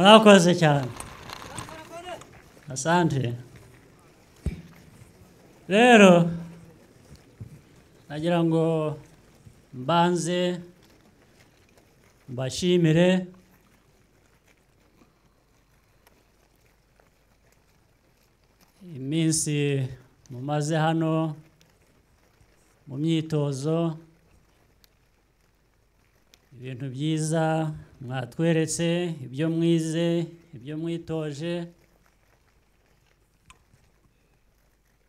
murakoze cyane asante. Rero nagira ngo mbanze mbashimire. Iminsi mumaze hano mu myitozo ibintu byiza mwatweretse ibyo mwize ibyo mwitoje.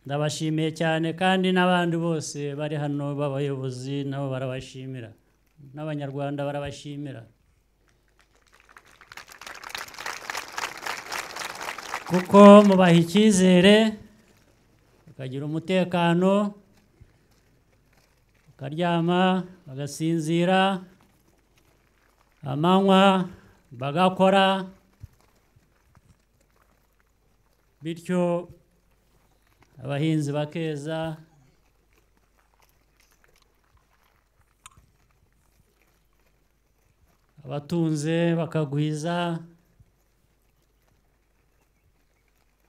Ndabashimiye cyane kandi n'abandi bose bari hano b'abayobozi nabo barabashimira. N'abanyarwanda barabashimira. Kuko mubaha icyizere bakagira umutekano bakaryama bagasinzira. Amanywa bagakora bityo abahinzi bakeza. Abatunze bakagwiza.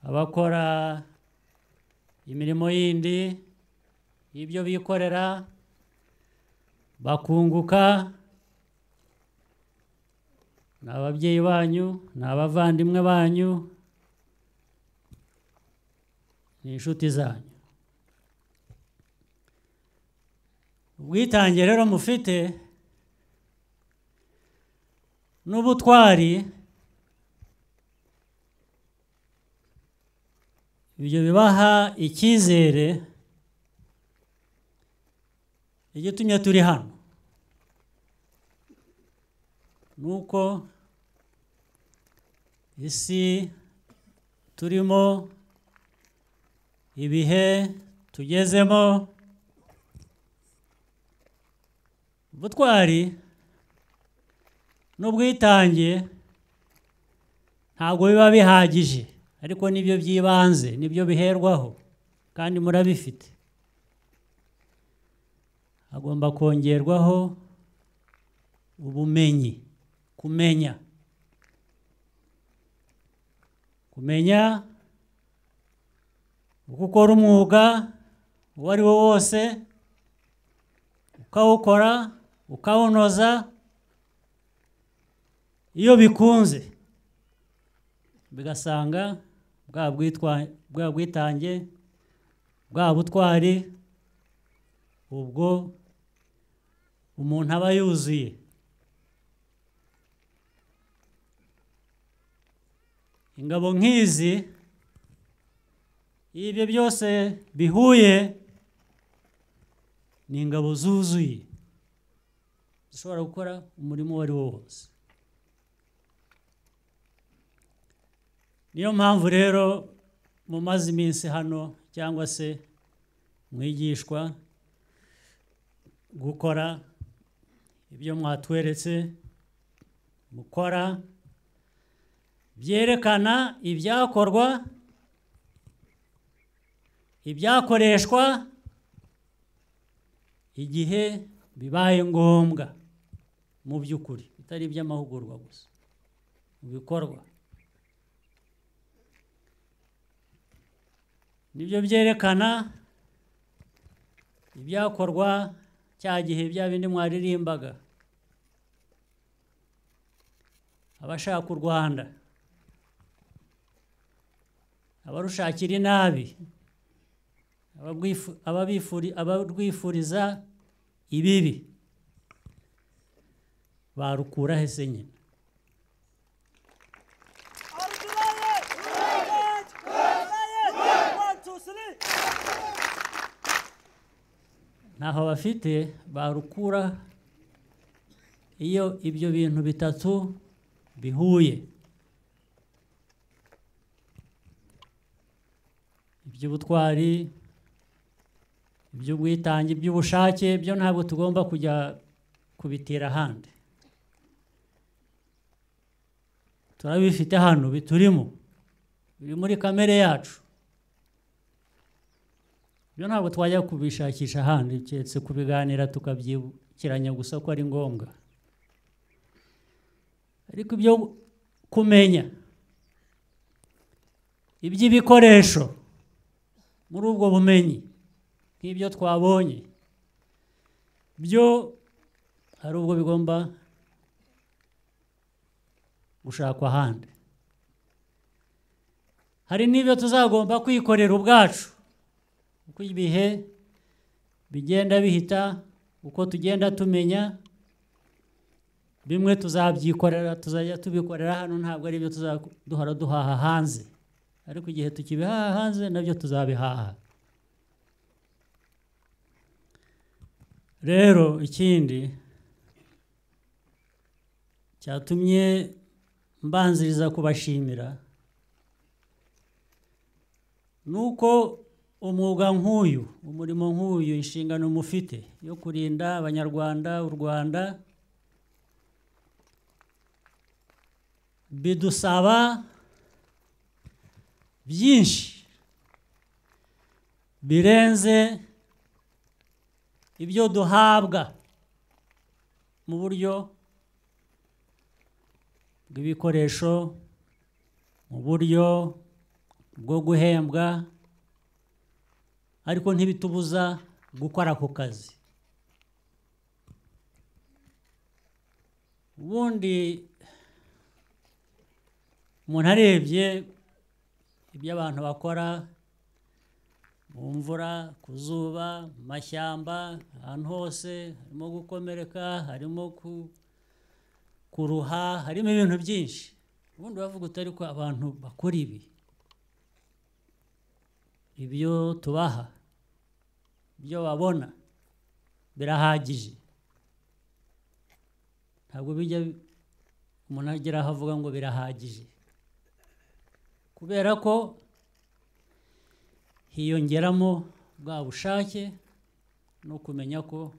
Abakora imirimo yindi y'ibyo bikorera bakunguka. Ni ababyeyi banyu ni abavandimwe banyu ni inshuti zanyu. Ubwitange rero mufite n'ubutwari ibyo bibaha icyizere igitumye turi hano. Ni uko isi turimo ibihe tugezemo ubutwari n'ubwitange ntabwo biba bihagije ariko ni byo by'ibanze ni byo biherwaho kandi murabifite. Hagomba kongerwaho ubumenyi kumenya. Kumenya uko ukora umwuga uwo ari wo wose ukawukora ukawunoza iyo bikunze. Bigasanga bwa bwitange bwa butwari ubwo umuntu aba yuzuye. Ingabo nk'izi ibyo byose bihuye ni ingabo zuzuye. Zishobora gukora umurimo uwo ari wo wose. Niyo mpamvu rero mumaze iminsi hano cyangwa se mwigishwa gukora ibyo mwatweretse mukora byerekana ibyakorwa ibyakoreshwa igihe bibaye ngombwa mu by'ukuri. Bitari iby'amahugurwa gusa. Mu bikorwa. Nibyo byerekana ibyakorwa cya gihe bya bindi mwaririmbaga. Abashaka u rwanda abarushakira inabi abarwifuriza ibibi barukura he se nyine ntaho bafite barukura iyo ibyo bintu bitatu bihuye. Iby'ubutwari iby'ubwitange iby'ubushake byo ntabwo tugomba kujya kubitira ahandi. Turabifite hano biturimo. Biri muri kamere yacu. Ibyo ntabwo twajya kubishakisha ahandi keretse kubiganira tukabyibukiranya gusa ko ari ngombwa. Ariko ibyo kumenya iby'ibikoresho muri ubwo bumenyi nk'ibyo twabonye. Byo hari ubwo bigomba gushakwa ahandi. Hari n'ibyo tuzagomba kwikorera ubwacu uko ibihe bigenda bihita uko tugenda tumenya bimwe tuzabyikorera tuzajya tubikorera hano ntabwo ari ibyo duhora duhaha hanze. Ariko igihe tukibihaha hanze na byo tuzabihaha. Rero ikindi cyatumye mbanziriza kubashimira ni uko umwuga nk'uyu umurimo nk'uyu inshingano mufite yo kurinda abanyarwanda u rwanda bidusaba byinshi. Birenze ibyo duhabwa mu buryo bw'ibikoresho mu buryo bwo guhembwa ariko ntibitubuza gukora ako kazi. Ubundi umuntu arebye ibyo abantu bakora mu mvura ku zuba mu mashyamba ahantu hose harimo gukomereka harimo kuruha harimo ibintu byinshi. Ubundi bavuga utari ko abantu bakora ibi. Ibyo tubaha ibyo babona birahagije. Ntabwo bijya umuntu agera aho avuga ngo birahagije. Kubera ko hiyongeramo bwa bushake no kumenya ko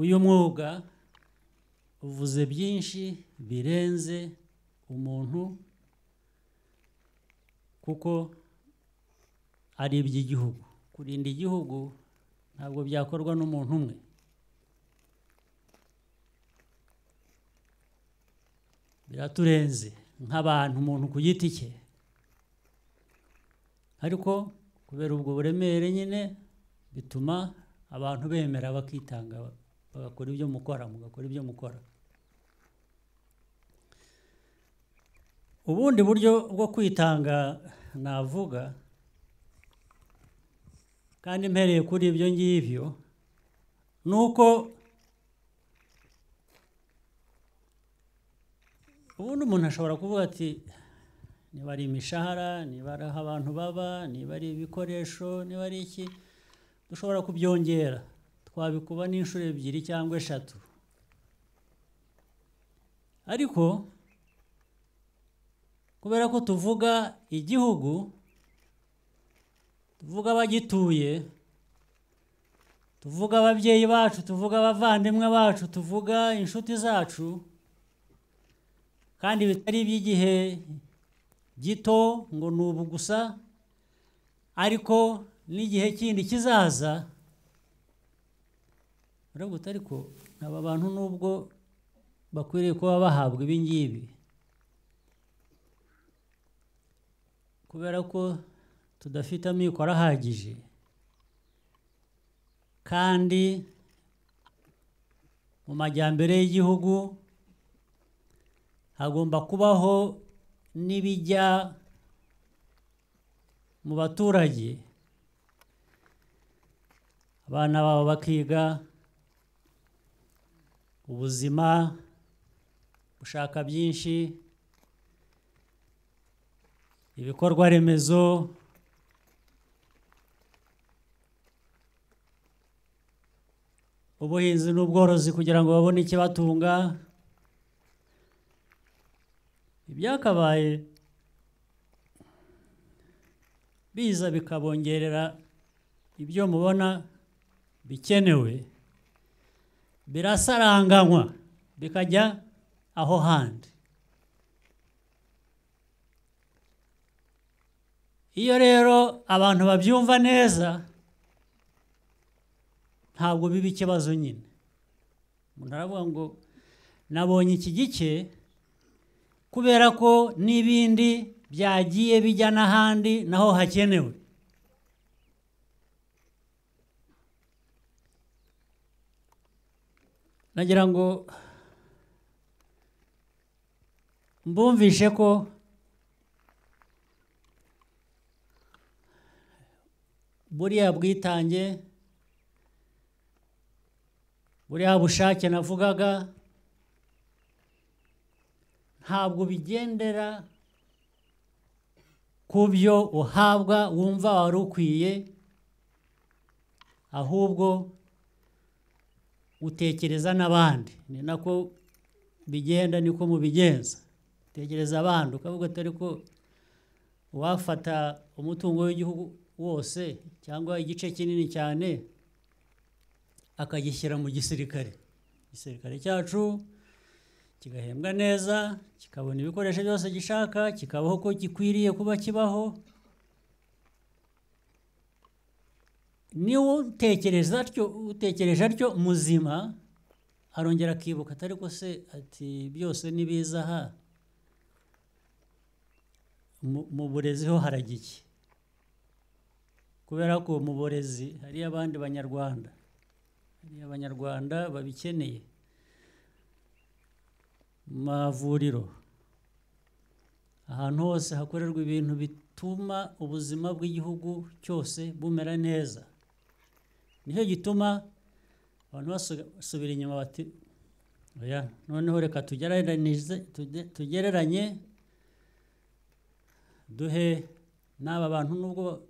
uyu mwuga uvuze byinshi birenze umuntu kuko ari iby'igihugu. Kurinda igihugu ntabwo byakorwa n'umuntu umwe. Biraturenze nk'abantu umuntu ku giti cye. Ariko kubera ubwo buremere nyine bituma abantu bemera bakitanga bagakora ibyo mukora mugakora ibyo mukora. Ubundi buryo bwo kwitanga navuga kandi mpereye kuri ibyo ngibyo ni uko ubundi umuntu ashobora kuvuga ati niba ari imishahara niba ari aho abantu baba niba ari ibikoresho niba ari iki? Dushobora kubyongera. Twabikuba n'inshuro ebyiri cyangwa eshatu. Ariko kubera ko tuvuga igihugu tuvuga abagituye tuvuga ababyeyi bacu tuvuga abavandimwe bacu tuvuga inshuti zacu kandi bitari iby'igihe gito ngo ni ubu gusa ariko n'igihe kindi kizaza urabuta ariko aba bantu nubwo bakwiriye kuba bahabwa ibi ngibi. Kubera ko tudafite amikoro ahagije kandi mu majyambere y'igihugu hagomba kubaho n'ibijya mu baturage. Abana babo bakiga ubuzima gushaka byinshi ibikorwa remezo ubuhinzi n'ubworozi kugira ngo babone ikibatunga. Ibyakabaye biza bikabongerera ibyo mubona bikenewe. Birasaranganywa bikajya aho handi. Iyo rero abantu babyumva neza ntabwo biba ikibazo nyine. Umuntu aravuga ngo nabonye iki gice kubera ko n'ibindi byagiye bijya n'ahandi naho hakenewe. Nagira ngo mbumvishe ko buriya bwitange buriya bushake navugaga ntabwo bigendera ku byo uhabwa wumva wari ukwiye ahubwo utekereza n'abandi. Ni nako bigenda niko mubigenza. Utekereza abandi ukavuga atari ko uwafata umutungo w'igihugu wose cyangwa igice kinini cyane akagishyira mu gisirikare. Igisirikare cyacu kigahembwa neza kikabona ibikoresho byose gishaka kikabaho ko gikwiriye kuba kibaho. Niba utekereza atyo utekereje atyo muzima arongera akibuka atari ko se ati byose ni biza aha mu burezi ho haragiye kubera ko mu burezi hariyo abandi banyarwanda. Hariyo abanyarwanda babikeneye. Mavuriro. Ahantu hose hakorerwa ibintu bituma ubuzima bw'igihugu cyose bumera neza. Nicyo gituma abantu basubira inyuma bati noneho reka tugereranye duhe n'aba bantu nubwo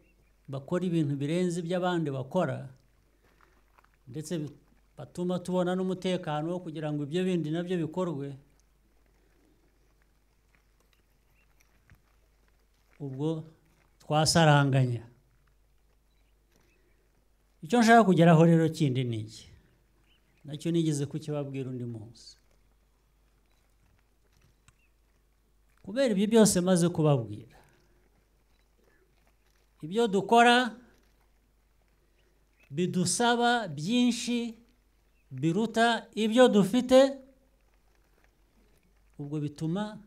bakora ibintu birenze iby'abandi bakora ndetse batuma tubona n'umutekano wo kugira ngo ibyo bindi na byo bikorwe. Ubwo twasaranganya. Icyo nshaka kugeraho rero kindi ni iki? Nacyo nigeze kukibabwira undi munsi. Kubera ibyo byose maze kubabwira ibyo dukora bidusaba byinshi biruta ibyo dufite ubwo bituma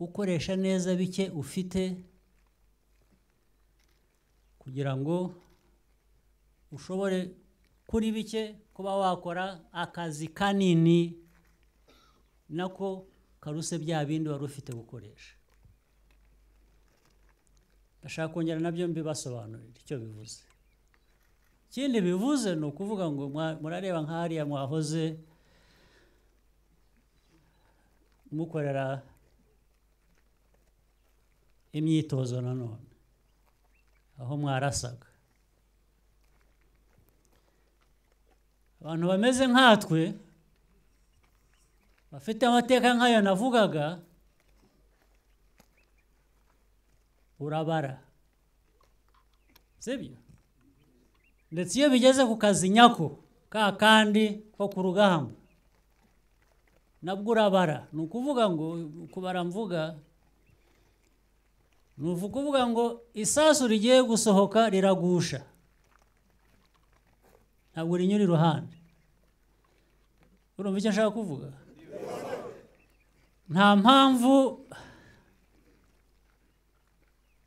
ukoresha neza bike ufite kugira ngo ushobore kuri bike kuba wakora akazi kanini nako karuse bya bindi wari ufite gukoresha. Ndashaka kongera na byo mbibasobanurira icyo bivuze. Ikindi bivuze ni ukuvuga ngo murareba nk'ahariya mwahoze mukorera imyitozo nanone. Aho mwarasaga abantu bameze nkatwe bafite amateka nk'ayo navugaga urabara sibyo ndetse iyo bigeze ku kazi nyako ka kandi ko ku rugamba nabwo urabara ni ukuvuga ngo kubara mvuga ni ukuvuga ngo isasu rigiye gusohoka riragusha. Ntabwo rinyura iruhande. Urumva icyo nshaka kuvuga? Nta mpamvu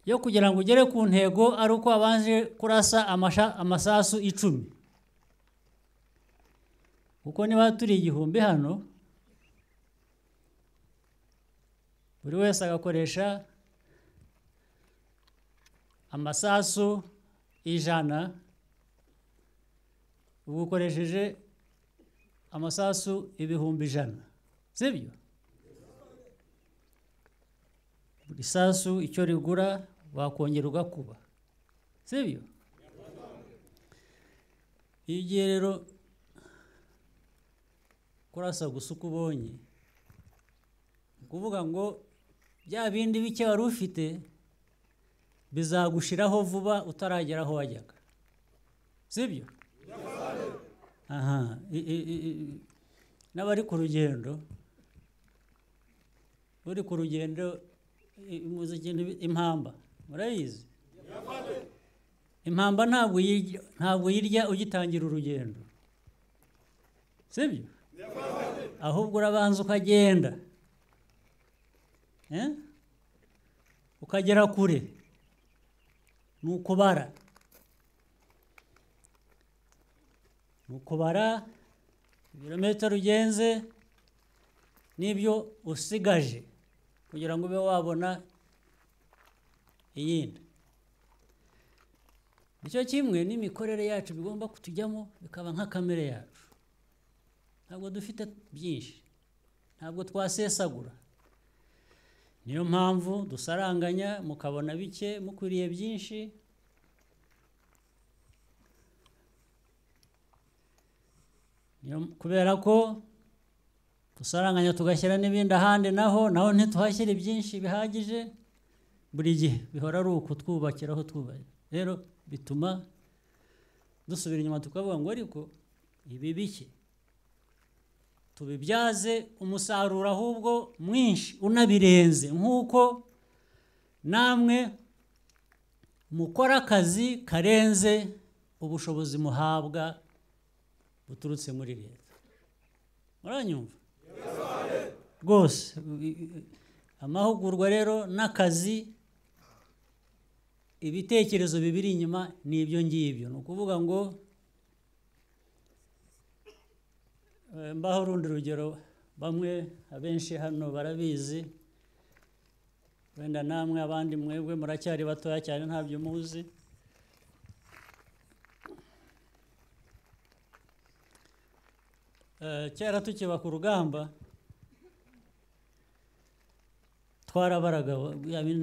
yo kugira ngo ugere ku ntego ari uko wabanje kurasa amasasu icumi. Kuko niba turi igihumbi hano buri wese agakoresha amasasu ijana. Uba ukoresheje amasasu ibihumbi ijana. Sibyo? Buri sasu icyo rigura wakongera ugakuba. Sibyo? Iyo ugiye rero kurasa gusa uko ubonye ni ukuvuga ngo bya bindi bike wari ufite bizagushiraho vuba utaragera aho wajyaga. Sibyo? Aha. N'abari ku rugendo uri ku rugendo muzi ikintu impamba. Murayizi? Impamba ntabwo yirya ugitangira urugendo. Sibyo? Ahubwo urabanza ukagenda. Eh? ukagera kure. Ni ukubara ni ukubara ibirometero ugenze n'ibyo usigaje kugira ngo ube wabona iyindi. Nicyo kimwe n'imikorere yacu bigomba kutujyamo bikaba nka kamere yacu. Ntabwo dufite byinshi. Ntabwo twasesagura. Niyo mpamvu dusaranganya mukabona bike mukwiriye byinshi. Kubera ko dusaranganya tugashyira n'ibindi ahandi naho naho ntituhashyire byinshi bihagije. Buri gihe bihora ari uku twubahira rero bituma dusubira inyuma tukavuga ngo ariko ibi bike tubibyaze umusaruro ahubwo mwinshi unabirenze. Nk'uko namwe mukora akazi karenze ubushobozi muhabwa buturutse muri leta. Muranyumva? Rwose. Amahugurwa rero n'akazi ibitekerezo bibiri inyuma ni ibyo ngibyo. Ni ukuvuga ngo mbaho urundi rugero bamwe abenshi hano barabizi wenda namwe abandi mwebwe muracyari batoya cyane ntabyo muzi. Eh, kera tukiba ku rugamba twarabaraga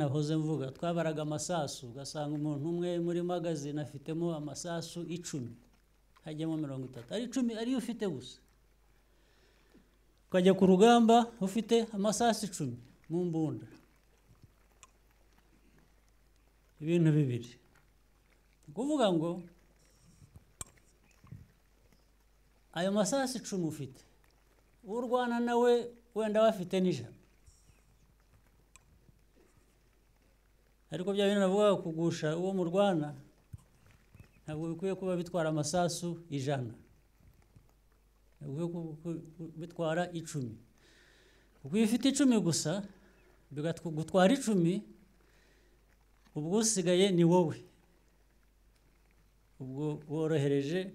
nahoze mvuga twabaraga amasasu ugasanga umuntu umwe muri magazine afitemo amasasu icumi hajyamo mirongo itatu. Ari icumi ariyo ufite gusa. Ukajya ku rugamba ufite amasasu icumi mu mbunda. Ibintu bibiri. Ni ukuvuga ngo ayo masasu icumi ufite urwana nawe wenda aba afite n'ijana. Ariko bya bintu navuga kugusha uwo murwana ntabwo bikwiye kuba bitwara amasasu ijana ntabwo bikwiye ku- ku- ku- bitwara icumi. Kuko iyo ufite icumi gusa bigatwara icumi ubwo usigaye ni wowe. Ubwo worohereje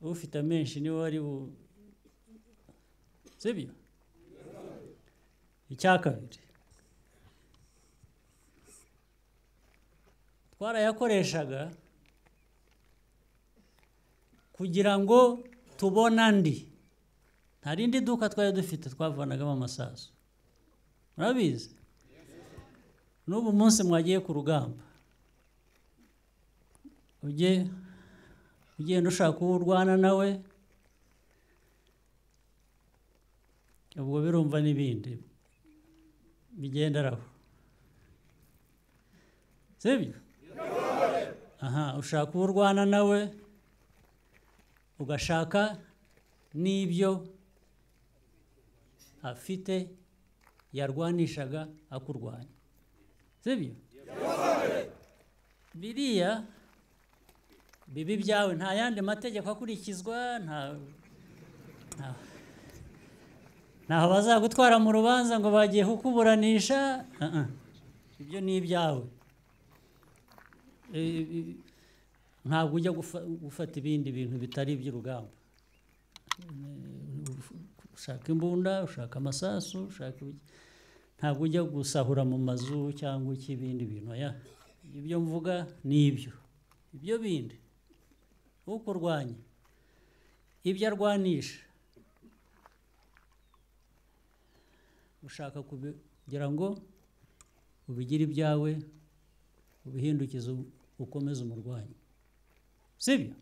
ufite amenshi ni we wari bu sibyo? Icya kabiri. Twarayakoreshaga kugira ngo tubone andi nta rindi duka twari dufite twavanagamo amasasu murabizi? N'ubu munsi mwagiye ku rugamba. Ugenda ushaka uwo urwana nawe ubwo birumva n'ibindi bigenderaho. Sibyo? Aha ushaka uwo urwana nawe ugashaka n'ibyo afite yarwanishaga akurwanya. Sibyo biriya bibi byawe nta yandi mategeko akurikizwa nta nta- ntaho bazagutwara mu rubanza ngo bagiye kukuburanisha. Ah. ibyo ni ibyawe. Eh, ntabwo ujya gufa- gufata ibindi bintu bitari iby'urugamba. Ushaka imbunda ushaka amasasu ushaka ntabwo ujya gusahura mu mazu cyangwa iki ibindi bintu. Oya ibyo mvuga ni ibyo. Ibyo bindi ukurwanya ibyo arwanisha. Ushaka kugira ngo ubigire ibyawe ubihindukize ukomeze umurwanyi. Sibyo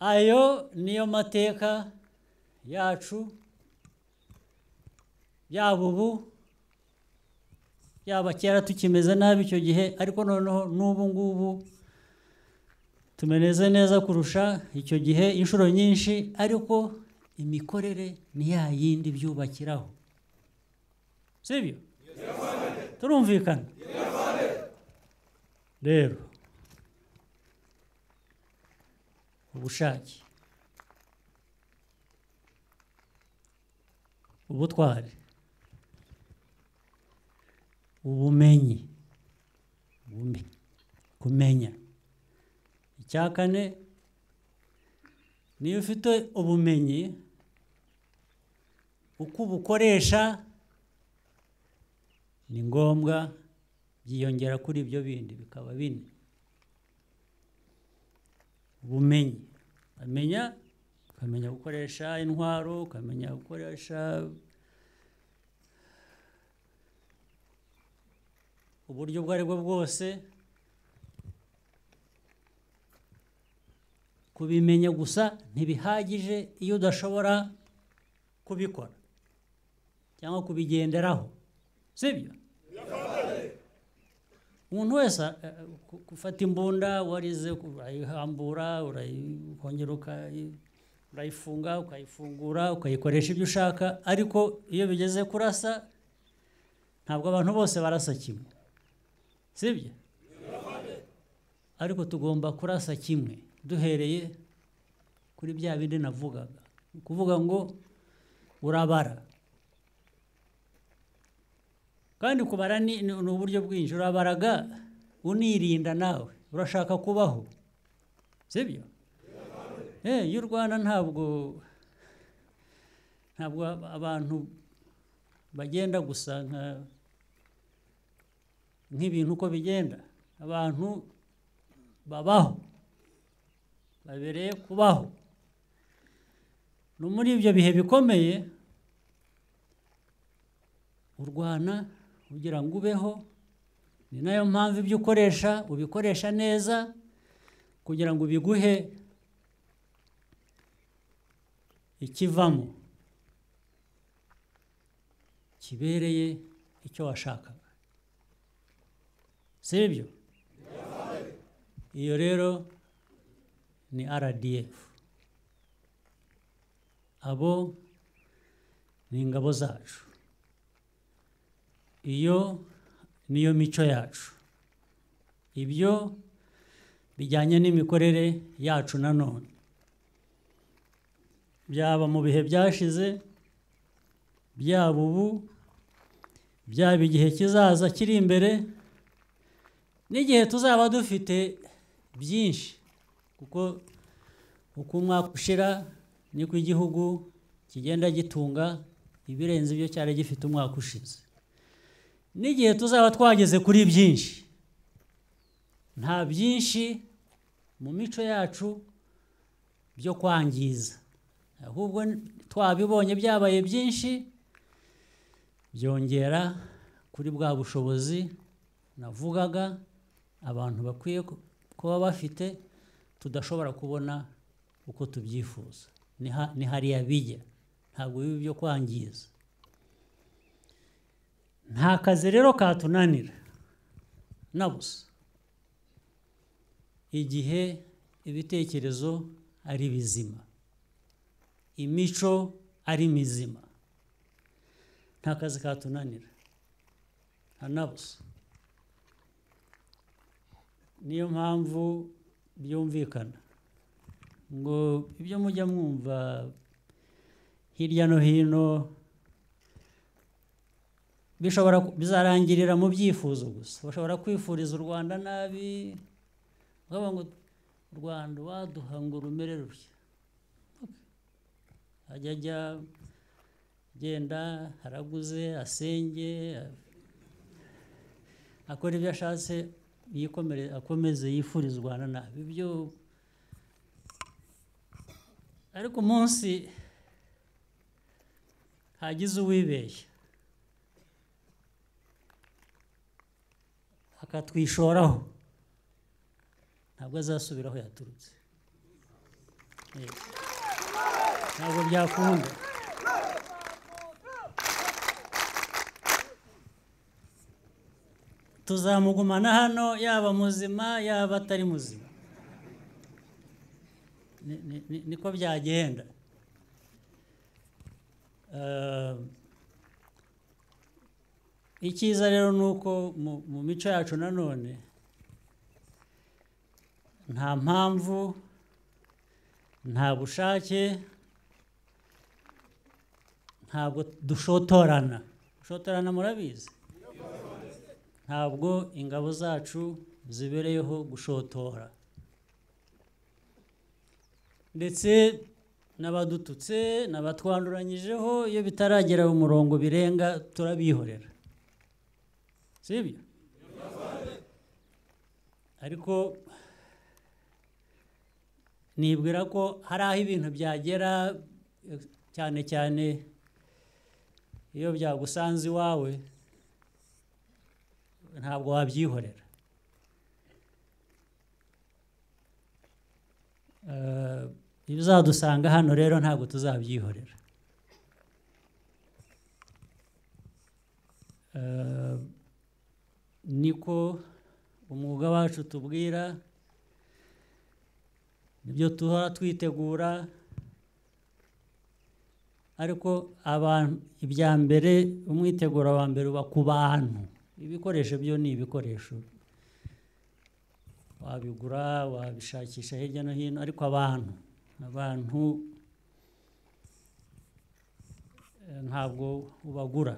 ayo niyo mateka yacu yaba ubu yaba kera tukimeze nabi icyo gihe ariko noneho n'ubu ngubu tumeze neza kurusha icyo gihe inshuro nyinshi ariko imikorere ni ya yindi byubakiraho sibyo turumvikana rero ubushake ubutwari ubumenyi kumenya icya kane niyo ufite ubumenyi uko ubukoresha ni ngombwa byiyongera kuri ibyo bindi bikaba bine ubumenyi ukamenya ukamenya gukoresha intwaro ukamenya gukoresha uburyo ubwo ari bwo bwose kubimenya gusa ntibihagije iyo udashobora kubikora cyangwa kubigenderaho sibyo? Umuntu wese eh, gufata imbunda warize urayihambura urayikongera urayifunga ukayifungura ukayikoresha ibyo ushaka ariko iyo bigeze kurasa ntabwo abantu bose barasa kimwe. Sibyo ariko tugomba kurasa kimwe. Duhereye kuri bya bindi navugaga. Ni ukuvuga ngo urabara. Kandi kubara ni uburyo bwinshi urabaraga unirinda nawe. Urashaka kubaho. Sibyo? Eh y'u rwanda ntabwo ntabwo ab- abantu bagenda gusa nk'ibintu uko bigenda. Abantu babaho. Babereye kubaho. No muri ibyo bihe bikomeye urwana kugira ngo ubeho. Ni na yo mpamvu ibyo ukoresha ubikoresha neza kugira ngo biguhe ikivamo. Kibereye icyo washakaga. Si ibyo? Iyo rero ni rdf abo ni ingabo zacu. Iyo niyo mico yacu. Ibyo bijyanye n'imikorere yacu nanone. Byaba mu bihe byashize byaba ubu byaba igihe kizaza kiri imbere n'igihe tuzaba dufite byinshi. Kuko uko umwaka ushira niko igihugu kigenda gitunga ibirenze ibyo cyari gifite umwaka ushize. N'igihe tuzaba twageze kuri byinshi. Nta byinshi mu mico yacu byo kwangiza. Ahubwo twabibonye byabaye byinshi byongera kuri bwa bushobozi navugaga abantu bakwiye ku- kuba bafite tudashobora kubona uko tubyifuza. Ni hariya bijya. Ntabwo biba ibyo kwangiza. Nta kazi rero katunanira. Na busa igihe ibitekerezo ari bizima. Imico ari mizima. Nta kazi katunanira. Nta na busa niyo mpamvu byumvikana. Ngo ibyo mujya mwumva hirya no hino bishobora bizarangirira mu byifuzo gusa. Bashobora kwifuriza u rwanda nabi bakavuga ngo u rwanda waduha ngo rumere rutya. Ajya ajya agenda haraguze asenge akora ibyo ashatse akomeze yifuriza u rwanda nabi. Ibyo ariko umunsi hagize uwibeshya akatwishoraho ntabwo azasubira aho yaturutse. Eh, ntabwo byakunda. Tuzamugumana hano yaba muzima yaba atari muzima. Ni- ni- ni- niko byagenda. Eh, icyiza rero ni uko mu- mico yacu nanone nta mpamvu nta bushake ntabwo dushotorana. Gushotorana murabizi? Ntabwo ingabo zacu zibereyeho gushotora. Ndetse n'abadututse n'abatwanduranyijeho iyo bitaragera mu murongo birenga turabihorera. Sibyo ariko nibwira ko hari aho ibintu byagera cyane cyane iyo byagusanze iwawe ntabwo wabyihorera. Eh, ibizadusanga hano rero ntabwo tuzabyihorera. Eh, niko umwuga wacu tubwira ni byo tuhora twitegura ariko abantu ibya mbere umwiteguro wa mbere uba ku bantu. Ibikoresho byo ni ibikoresho. Wabigura wabishakisha hirya no hino ariko abantu abantu eh, ntabwo ubagura.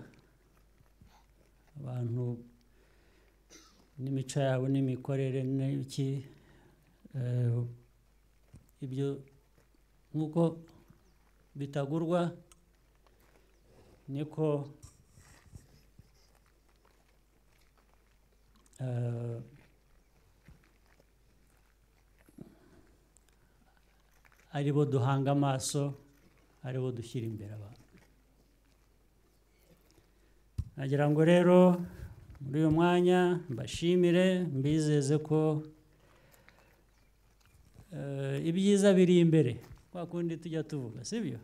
Abantu n'imico yabo n'imikorere n'iki eh, ibyo nk'uko bitagurwa niko eh, ari bo duhanga amaso ari bo dushyira imbere abantu. Nagira ngo rero muri uyu mwanya mbashimire mbizeze ko eh, ibyiza biri imbere. Kwa kundi tujya tuvuga sibyo?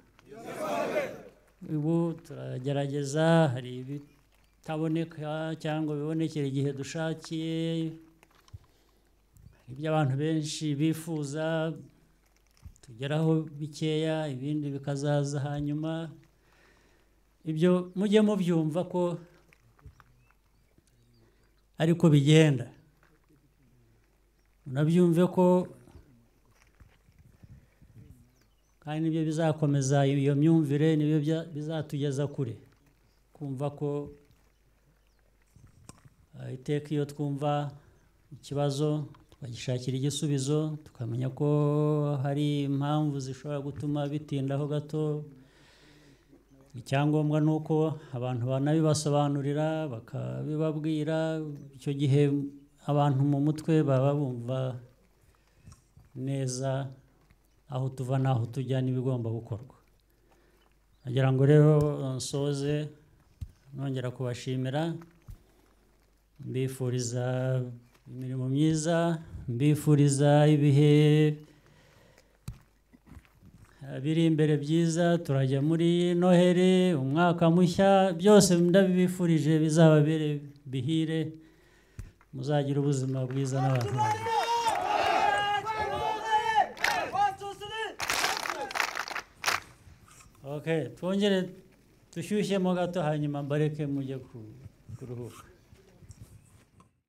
Ubu turagerageza hari ibitaboneka cyangwa bibonekera igihe dushakiye ibyo abantu benshi bifuza tugeraho bikeya ibindi bikazaza hanyuma. Ibyo mujye mubyumva ko ariko bigenda. Munabyumve ko kandi ni byo bizakomeza iyo myumvire ni byo bizatugeza kure. Kumva ko eh, iteka iyo twumva ikibazo tukagishakira igisubizo tukamenya ko hari impamvu zishobora gutuma bitindaho gato icyangombwa ni uko abantu banabibasobanurira bakabibabwira icyo gihe abantu mu mutwe baba bumva neza aho tuva n'aho tujya n'ibigomba gukorwa. Nagira ngo rero nsoze nongera kubashimira mbifuriza imirimo myiza mbifuriza ibihe biri imbere byiza turajya muri noheri umwaka mushya byose ndabibifurije bizababere bihire muzagire ubuzima bwiza n'abantu. Twongere dushyushyemo gato hanyuma mbareke mujye ku- kuruhuka.